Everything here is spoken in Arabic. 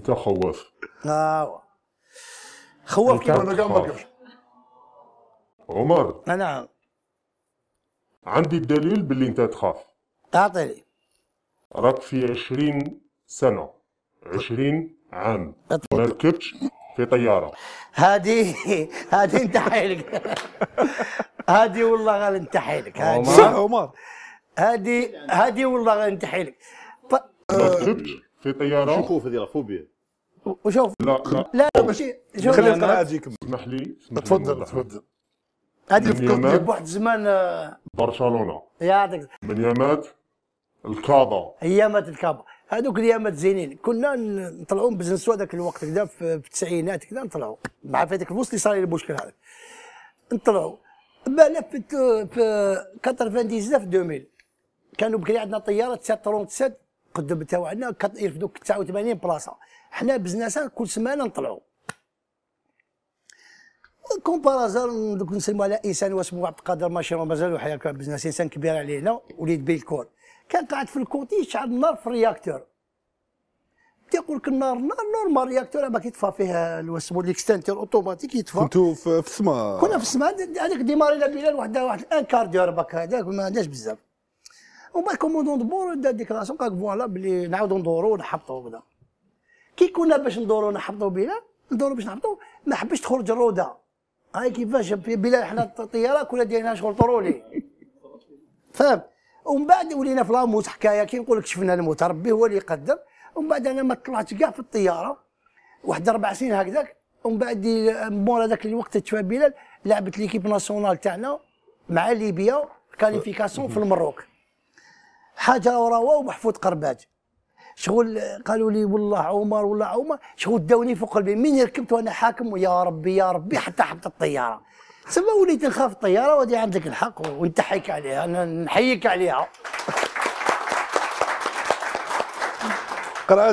انت خواف آه. خوف أنت كيف أنا كاع ما عمر. أنا عندي الدليل باللي أنت تخاف. اعطيني راك في عشرين سنة. عشرين عام. ما ركبتش في طيارة. هذه هذه انت حيلك هذه والله غير انت حيلك صح عمر. هذه هذه والله غير انت حيلك ما ركبتش. في طيارة. شوف هذه فوبيا. وشوف لا لا لا. لا ماشي شوف خلي القناعه تجيك اسمح لي تفضل. تفضل. هذه من فكرتني. بواحد الزمان آه، برشلونة. يعطيك من يامات الكاظا ايامات الكابا. هذوك الايامات زينين. كنا نطلعوا نبزنسوا هذاك الوقت كذا في التسعينات كذا نطلعوا. مع في هذاك الوسط اللي صار لي المشكل هذا نطلعوا. بالا في ت- في 99 في 2000 كانوا بكري عندنا طيارة 737 قدم تاعنا يرفدوا 89 بلاصة. حنا بزناسها كل سمانة نطلعوا comme par hasard donc نسلموا على إنسان واسمه عبد القادر ماشي مازال كان بزنس إنسان كبير علينا وليد بيلكور كان قاعد في ال côté يشعل النار في ال réacteur. تيقول لك النار النار normal réacteur ما كيطفى فيه الوسمو ال extincteur automatique يطفى كنتوا في السماء. كنا في السماء هذيك ديمارينا بلال واحد واحد ان كار ديال ربك هذاك ما عندناش بزاف. ومن بعد كوموندون دو بور دا ديكلاسيون قالك فوالا بلي نعاودو ندورو ونحبطو وكذا كي كنا باش ندورو نحبطو بلال ندورو باش نحبطو ما حبش تخرج الروده هاي كيفاش بلال حنا الطياره كنا دايرينها شغل طرولي فاهم ومن بعد ولينا في لاموت حكايه كي نقول لك شفنا الموت ربي هو اللي يقدر ومن بعد أنا ما طلعت كاع في الطياره واحد أربع سنين هكذاك ومن بعد مور هذاك الوقت تشوف بلال لعبت l'équipe nationale تاعنا مع ليبيا qualification في المروك حاج روراوة ومحفوظ قرباج. شغل قالوا لي والله عمر والله عمر. شغل داوني فوق قلبي. من ركبت وأنا حاكم؟ ويا ربي يا ربي حتى حبط الطيارة. سما وليت نخاف الطيارة وهذه عندك الحق وانت حيك عليها نحييك عليها. قناعه